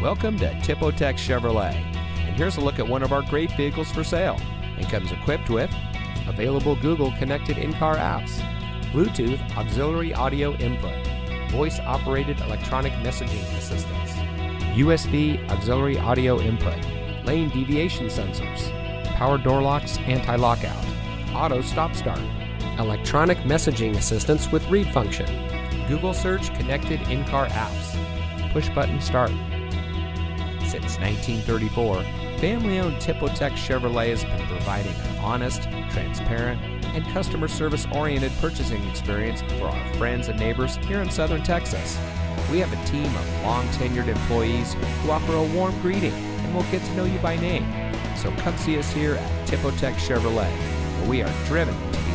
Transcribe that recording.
Welcome to Tipotex Chevrolet. And here's a look at one of our great vehicles for sale. It comes equipped with available Google connected in-car apps, Bluetooth auxiliary audio input, voice operated electronic messaging assistance, USB auxiliary audio input, lane deviation sensors, power door locks anti-lockout, auto stop start, electronic messaging assistance with read function, Google search connected in-car apps, push button start. Since 1934, family-owned Tipotex Chevrolet has been providing an honest, transparent, and customer service-oriented purchasing experience for our friends and neighbors here in southern Texas. We have a team of long-tenured employees who offer a warm greeting and will get to know you by name. So come see us here at Tipotex Chevrolet, where we are driven to